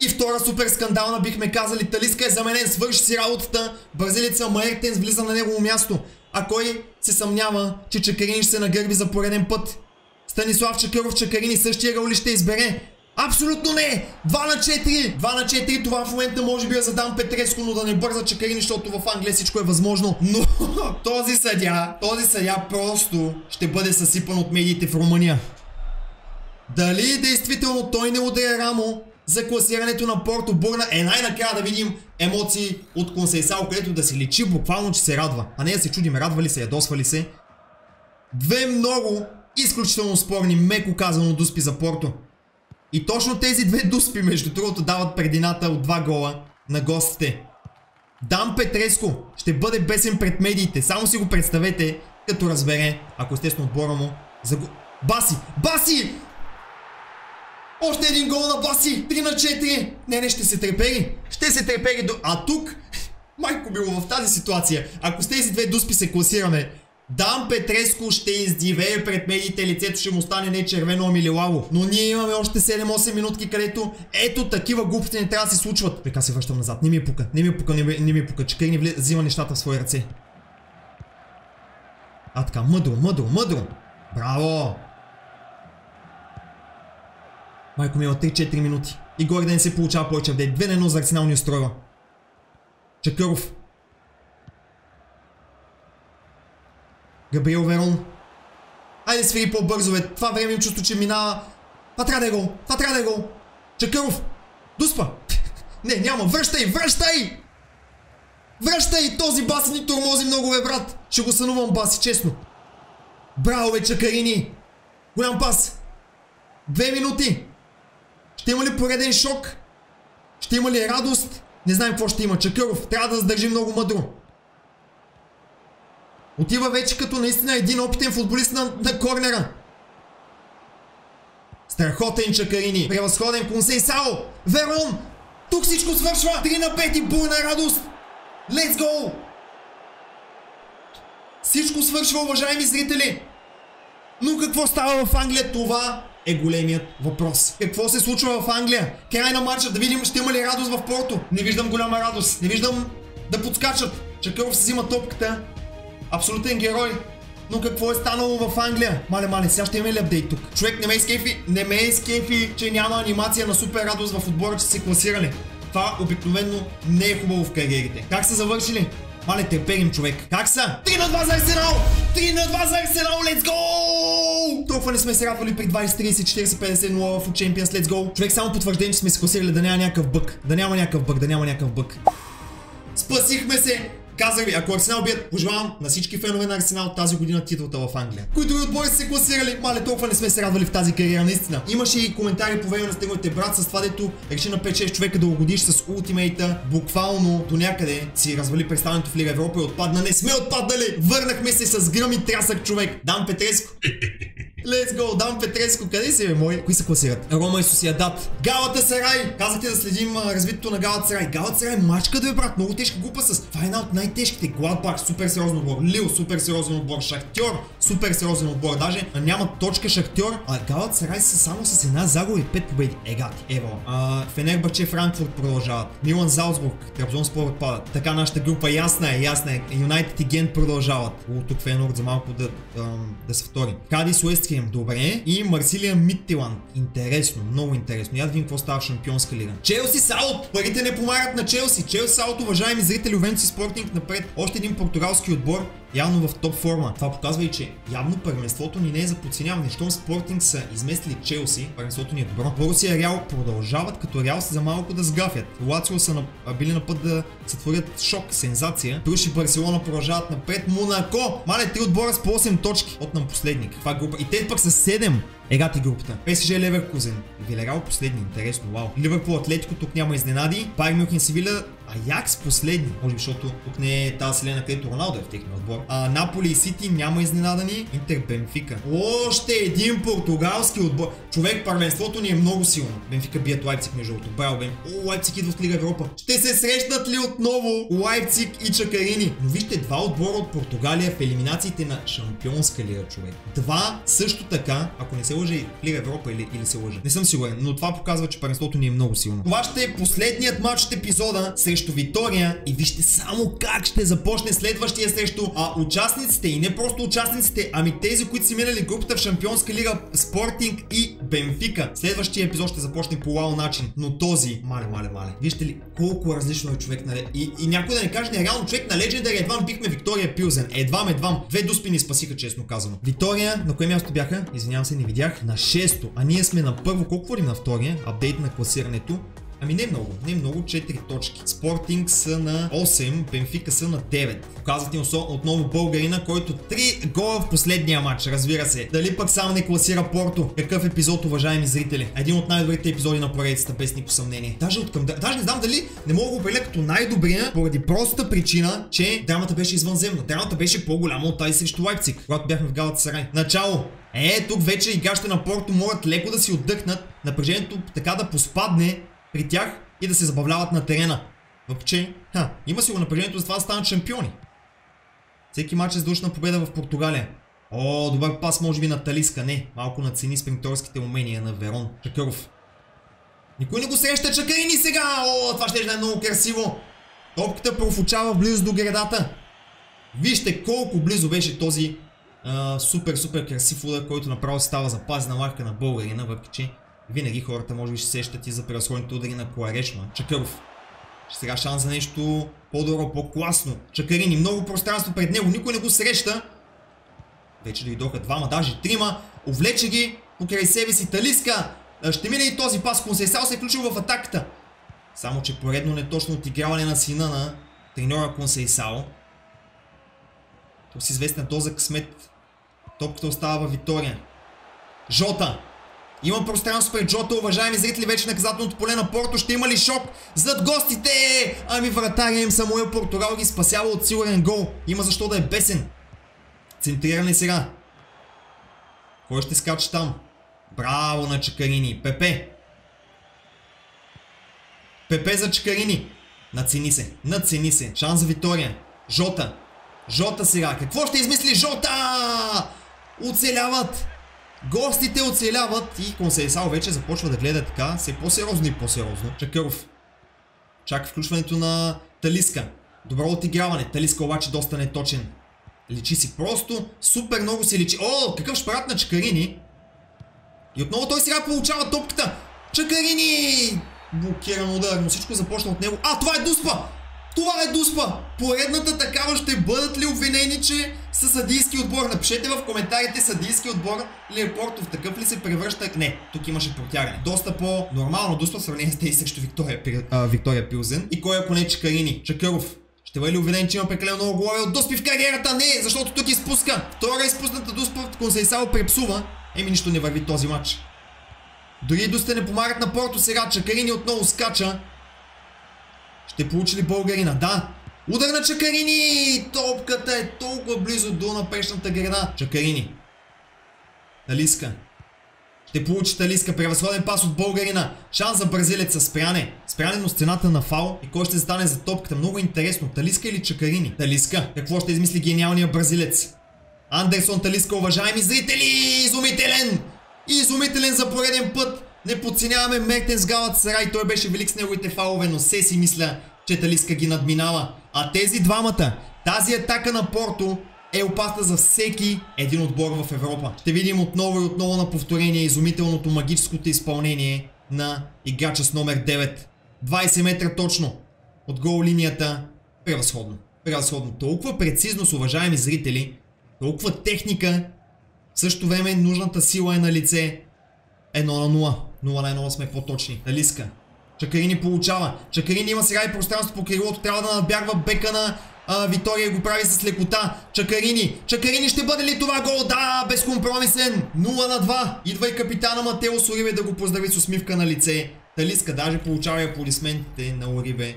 Speaker 1: И втора супер скандална бихме казали. Талиска е заменен, свърши си работата. Бразилица Маертенс влиза на негово място. А кой се съмнява, че Чакарини ще се нагърби за пореден път? Станислав Чакаров Чакарини същия роли ще избере. Абсолютно не! 2 на 4! 2 на 4 това в момента може би е задам Петреско, но да не бърза Чакарини, защото в Англия всичко е възможно. Но [laughs] този съдя, този съдя просто ще бъде съсипан от медиите в Румъния. Дали действително той не удря рамо за класирането на Порто Бурна е най-накрая да видим емоции от Консейсал, където да се личи буквално, че се радва. А не да се чудим, радва ли се, ядосва ли се. Две много изключително спорни, меко казано, дуспи за Порто. И точно тези две дуспи, между другото, дават предината от два гола на гостите. Дан Петреско ще бъде бесен пред медиите. Само си го представете, като разбере, ако естествено отбора му за. Баси! Баси! Още един гол на Баси! 3 на 4! Не, не, ще се трепери. Ще се трепери до... А тук... Майко било в тази ситуация. Ако с тези две дуспи се класираме, Дан Петреско ще издивее пред медиите, лицето ще му стане не червено, ами лилаво. Но ние имаме още 7-8 минутки, където ето такива глупости не трябва да се случват. Така се връщам назад. Не ми е пука, не ми е пука, не ми, не ми е пука. Чекай ни взима нещата в свои ръце. А така, мъдро, мъдро, мъдро. Браво! Майко ми има 3-4 минути. И горе да не се получава повече в дей. 2 на 1 за Арсенал ни устройва. Чакъров. Габриел Верон. Айде свири по-бързо, бе. Това време им чувство, че минава. Това трябва да е гол. Това трябва да е гол. Чакъров. Дуспа. [laughs] Не, няма. Връщай, връщай! Връщай! Този баси ни тормози много, бе, брат. Ще го сънувам баси, честно. Браво, бе, Чакарини. Голям пас. Две минути. Ще има ли пореден шок? Ще има ли радост? Не знаем какво ще има. Чакъров трябва да задържи много мъдро. Отива вече като наистина един опитен футболист на, на корнера. Страхотен Чакарини. Превъзходен Консейсао. Верон. Тук всичко свършва. 3 на 5 и бурна радост. Let's go! Всичко свършва, уважаеми зрители. Но какво става в Англия? Това е големият въпрос. Какво се случва в Англия? Край на матча, да видим ще има ли радост в Порто. Не виждам голяма радост. Не виждам да подскачат. Чакъров се взима топката. Абсолютен герой. Но какво е станало в Англия? Мале, мале, сега ще има ли апдейт тук? Човек не ме изкефи, не ме изкефи, че няма анимация на супер радост в отбора, че се класирали. Това обикновено не е хубаво в кариерите. Как са завършили? Мале, търперим човек. Как са? 3 на 2 за Арсенал! 3 на 2 за Арсенал, let's go! Толкова не сме се радвали при 20, 30, 40, 50 0 в Champions, let's go. Човек само потвърждение, че сме се класирали да няма някакъв бък. Да няма някакъв бък, да няма някакъв бък. Спасихме се! Казах ви, ако Арсенал бият, пожелавам на всички фенове на Арсенал тази година титлата в Англия. Кои други отбори са се класирали? Мале, толкова не сме се радвали в тази кариера, наистина. Имаше и коментари по време на стеговете брат с това, дето реши на 5-6 човека да угодиш с ултимейта. Буквално до някъде си развали представянето в Лига Европа и отпадна. Не сме отпаднали! Върнахме се с гръм и трясък човек. Дан Петреско. Let's go, Дан Петреско, къде си бе мой? Кои се класират? Рома и Сосиадат. Галата Сарай! Казахте да следим развитието на Галата Сарай. Галата Сарай мачка да е брат, много тежка група с. Това е една от най-тежките. Гладбах, супер сериозен отбор. Лил, супер сериозен отбор. Шахтьор, супер сериозен отбор. Даже няма точка Шахтьор, а Галата Сарай са само с една загуба и пет победи. Егати, ево. А, Фенербаче Франкфурт продължават. Милан Залцбург, Трабзонспор отпадат. Така нашата група ясна е, ясна е. Юнайтед и Гент продължават. О, тук Фенорд за малко да, ам, да са втори. Кадис Уестхем, добре. И Марсилия Миттиланд. Интересно, много интересно. Я да видим какво става в Шампионска лига. Челси Саут! Парите не помагат на Челси. Челси Саут, уважаеми зрители, Овенци Спортинг напред. Още един португалски отбор явно в топ форма. Това показва и, че явно първенството ни не е за подценяване. Щом Спортинг са изместили Челси, първенството ни е добро. Борусия Реал продължават, като Реал са за малко да сгафят. Лацио са на, били на път да сътворят шок, сензация. Труш и Барселона продължават напред. Монако! Мале, три отбора с по 8 точки от нам последник. Това е група. И те пък са 7. Егати групата. ПСЖ Леверкузен. Вилерал последни. Интересно, вау. Ливърпул Атлетико, тук няма изненади. Байер Мюнхен Севиля, Аякс последни. Може би, защото тук не е тази селена, където Роналдо е в техния отбор. А, Наполи и Сити няма изненадани. Интер Бенфика. Още един португалски отбор. Човек, първенството ни е много силно. Бенфика бият Лайпциг между другото. Браво, Бен. О, Лайпциг идва в Лига Европа. Ще се срещнат ли отново Лайпциг и Чакарини? Но вижте, два отбора от Португалия в елиминациите на Шампионска лига, човек. Два също така, ако не се лъжа Лига Европа или, или се лъжа. Не съм сигурен, но това показва, че първенството ни е много силно. Това ще е последният матч от епизода срещу Витория и вижте само как ще започне следващия срещу а, участниците и не просто участниците, ами тези, които си минали групата в Шампионска лига Спортинг и Бенфика. Следващия епизод ще започне по лао начин, но този, мале, мале, мале. Вижте ли колко различно е човек на и, и някой да не каже, не, реално човек на Legendary едвам бихме Виктория Пилзен. Едвам, едвам. Две дуспи ни спасиха, честно казано. Виктория, на кое място бяха? Извинявам се, не видях. На 6 а ние сме на първо. Колко водим на втория? Апдейт на класирането. Ами не много, не много, 4 точки. Спортинг са на 8, Бенфика са на 9. Показват ни отново българина, който 3 гола в последния матч, разбира се. Дали пък само не класира Порто? Какъв епизод, уважаеми зрители? Един от най-добрите епизоди на поредицата, без никакво съмнение. Даже от към... Даже не знам дали не мога да го определя като най-добрия, поради простата причина, че драмата беше извънземна. Драмата беше по-голяма от тази срещу Лайпциг, когато бяхме в Галата Сарай. Начало! Е, тук вече играчите на Порто могат леко да си отдъхнат, напрежението така да поспадне при тях и да се забавляват на терена. Въпреки, че, ха, има си го напрежението за това да станат шампиони. Всеки матч е задушна победа в Португалия. О, добър пас може би на Талиска. Не, малко нацени спринторските умения на Верон. Чакъров. Никой не го среща Чакарини сега! О, това ще е много красиво. Топката профучава близо до гредата. Вижте колко близо беше този супер, супер красив удар, който направо става запазена марка на българина, въпреки че винаги хората може би ще сещат и за превъзходните удари на Кларешма. Чакъров. Сега шанс за нещо по-добро, по-класно. Чакарини, много пространство пред него, никой не го среща. Вече дойдоха двама, даже трима. Увлече ги покрай себе си Талиска. Ще мине и този пас. Консейсал се е включил в атаката. Само, че поредно неточно отиграване на сина на треньора Консейсао. Тук си известна доза късмет. Топката остава във Витория. Жота. Има пространство пред Джота, уважаеми зрители, вече наказателното поле на Порто. Ще има ли шок зад гостите? Ами вратаря им Самуел Португал ги спасява от сигурен гол. Има защо да е бесен. Центриране сега. Кой ще скача там? Браво на Чакарини. Пепе. Пепе за Чакарини. Нацени се. Нацени се. Шанс за Витория. Жота. Жота сега. Какво ще измисли Жота? Оцеляват. Гостите оцеляват и Консейсал вече започва да гледа така, все по-сериозно и по-сериозно. Чакъров. Чака включването на Талиска. Добро отиграване. Талиска обаче доста неточен. Личи си просто. Супер много се личи. О, какъв шпарат на Чакарини. И отново той сега получава топката. Чакарини! Блокиран удар, но всичко започна от него. А, това е Дуспа! Това е Дуспа! Поредната такава ще бъдат ли обвинени, че са съдийски отбор? Напишете в коментарите съдийски отбор ли е Портов такъв ли се превръща? Не, тук имаше протягане. Доста по-нормално Дуспа в сравнение с тези срещу Виктория, а, Виктория Пилзен. И кой ако не Чакарини? Чакъров. Ще бъде ли уверен, че има прекалено много голове от Дуспи в кариерата? Не, защото тук изпуска. Втора изпусната Дуспа, Консейсао препсува. Еми нищо не върви този матч. Дори Дусте не помагат на Порто сега. Чакарини отново скача. Ще получи ли българина? Да. Удар на Чакарини! Топката е толкова близо до напрещната града. Чакарини. Талиска. Ще получи Талиска. Превъзходен пас от българина. Шанс за бразилеца. Спряне. Спряне, но сцената на фал. И кой ще стане за топката? Много интересно. Талиска или Чакарини? Талиска. Какво ще измисли гениалния бразилец? Андерсон Талиска, уважаеми зрители! Изумителен! Изумителен за пореден път! Не подценяваме Мертенс Галат Сарай. Той беше велик с неговите фалове, но се си мисля, че Талиска ги надминава. А тези двамата, тази атака на Порто е опасна за всеки един отбор в Европа. Ще видим отново и отново на повторение изумителното магическото изпълнение на играча с номер 9. 20 метра точно от гол линията. Превъзходно. Превъзходно. Толкова прецизност, уважаеми зрители. Толкова техника. В същото време нужната сила е на лице. 1 на 0. 0 на 1 сме по-точни. Алиска. Чакарини получава. Чакарини има сега и пространство по крилото. Трябва да надбягва бека на а, Витория го прави с лекота. Чакарини. Чакарини ще бъде ли това гол? Да, безкомпромисен. 0 на 2. Идва и капитана Матео Сориве да го поздрави с усмивка на лице. Талиска даже получава аплодисментите на Ориве.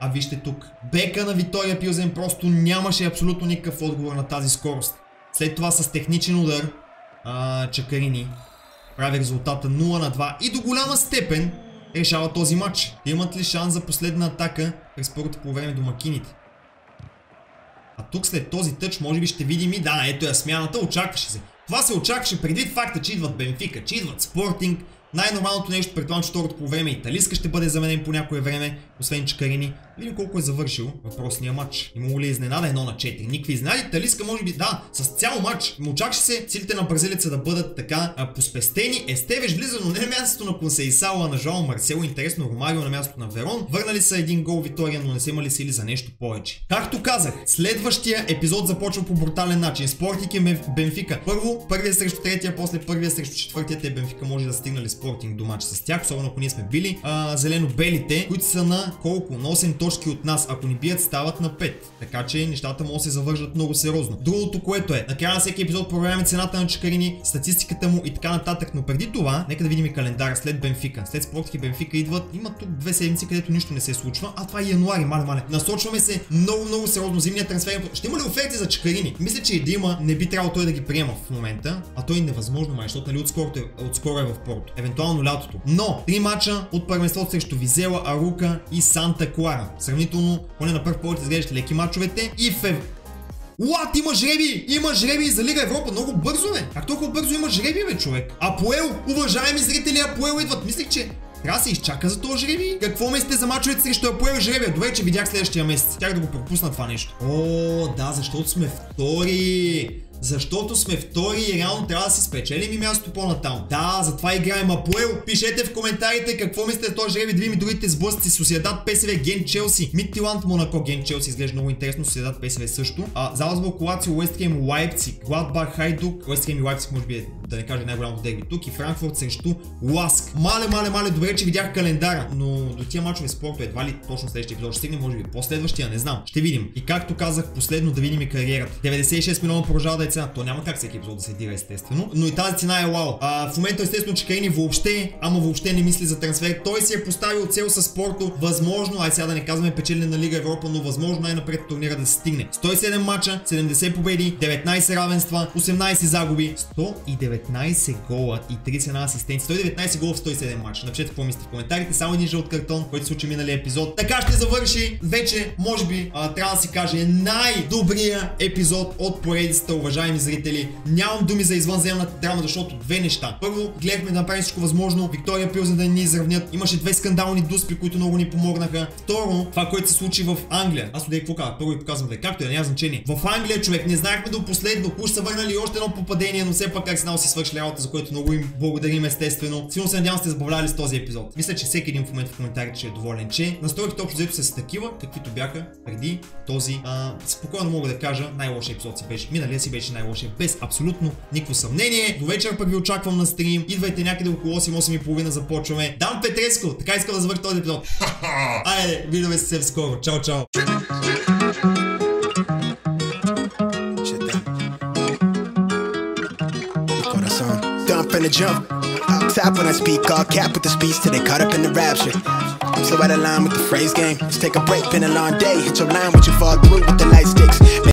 Speaker 1: А вижте тук. Бека на Витория Пилзен просто нямаше абсолютно никакъв отговор на тази скорост. След това с техничен удар а, Чакарини прави резултата 0 на 2 и до голяма степен решава този матч. Имат ли шанс за последна атака през първото по време до макините? А тук след този тъч може би ще видим и да, ето я смяната, очакваше се. Това се очакваше предвид факта, че идват Бенфика, че идват Спортинг. Най-нормалното нещо, предполагам, че второто по време Италиска ще бъде заменен по някое време, освен Чакарини. Видим колко е завършил въпросния матч. Имало ли изненада 1 на 4? Никакви изненади. Талиска може би да, с цял матч. Му се силите на бразилеца да бъдат така а, поспестени. Естевеш влиза, но не на мястото на Консейсала, на Жоао Марсело. Интересно, Ромарио на мястото на Верон. Върнали са един гол Витория, но не са имали сили за нещо повече. Както казах, следващия епизод започва по брутален начин. Спортик е Бенфика. Първо, първия срещу третия, после първия срещу четвъртия. Те Бенфика може да стигнали Спортинг до матч с тях, особено ако ние сме били зелено-белите, които са на колко? На 8 точки от нас. Ако ни бият, стават на 5. Така че нещата могат да се завържат много сериозно. Другото, което е, накрая на всеки епизод проверяваме цената на Чакарини, статистиката му и така нататък. Но преди това, нека да видим и календара след Бенфика. След Спортики Бенфика идват, има тук две седмици, където нищо не се случва. А това е януари, мале, мале. Насочваме се много, много сериозно. Зимния трансфер. Ще има ли оферти за Чакарини? Мисля, че и да има, не би трябвало той да ги приема в момента. А той е невъзможно, май, защото нали отскоро, е, отскоро е в Порто. Евентуално лятото. Но, три мача от първенството срещу Визела, Арука и Санта Клара. Сравнително, поне на първ поглед изглеждат леки мачовете. И в Лат, има жреби! Има жреби за Лига Европа много бързо, бе! Как толкова бързо има жреби, бе, човек? Апоел, уважаеми зрители, Апоел идват. Мислих, че трябва да се изчака за този жреби. Какво мислите за мачовете срещу Апоел жребия? Добре, че видях следващия месец. Тях да го пропусна това нещо. О, да, защото сме втори защото сме втори и реално трябва да си спечелим и място по-натам. Да, затова играем Апуел. Пишете в коментарите какво мислите за този жреби, да видим другите сблъсъци. Соседат ПСВ, Ген Челси, Миттиланд, Монако, Ген Челси изглежда много интересно, Соседат ПСВ също. А, Залцбург, Лацио, Уестхем, Лайпциг, Гладбах, Хайдук, Уестхем и Лайпциг може би е, да не кажа най-голямото дерби тук и Франкфурт срещу Ласк. Мале, мале, мале, добре, че видях календара, но до тия мачове спорто едва ли точно следващия епизод ще стигне, може би последващия, не знам. Ще видим. И както казах, последно да видим и кариерата. 96 милиона продължава да е цена. То няма как всеки епизод да се дира естествено. Но и тази цена е вау. А, в момента естествено, че Кейни въобще, ама въобще не мисли за трансфер. Той си е поставил цел с спорто. Възможно, ай сега да не казваме печели на Лига Европа, но възможно най-напред турнира да се стигне. 107 мача, 70 победи, 19 равенства, 18 загуби, 119 гола и 31 асистенции. 119 гола в 107 мача. Напишете какво мислите в коментарите. Само един жълт картон, който се случи миналия епизод. Така ще завърши вече, може би, а, трябва да си каже най-добрия епизод от поредицата, уважаеми зрители. Нямам думи за извънземната драма, защото две неща. Първо, гледахме да направим всичко възможно. Виктория Пил, за да ни изравнят. Имаше две скандални дуспи, които много ни помогнаха. Второ, това, което се случи в Англия. Аз отдех какво казах. Първо ви показвам да както е, няма значение. В Англия, човек, не знаехме до последно. Уж са върнали още едно попадение, но все пак Арсенал си свърши работа, за което много им благодарим естествено. Силно се надявам сте забавляли с този епизод. Мисля, че всеки един в момента в коментарите ще е доволен, че настройките общо взето са такива, каквито бяха преди този. А, спокойно мога да кажа, най-лошия епизод си беше. Миналия си беше беше най-лошия, без абсолютно никакво съмнение. До вечер пък ви очаквам на стрим. Идвайте някъде около 8-8.30 започваме. Дам Петреско, така искам да завърши този епизод. Айде, видиме се съвсем скоро. Чао, чао.
Speaker 2: The jump. Tap when I speak, all cap with the speech till they caught up in the rapture. I'm so out of line with the phrase game. Let's take a break, been a long day. Hit your line, what you fall through with the light sticks.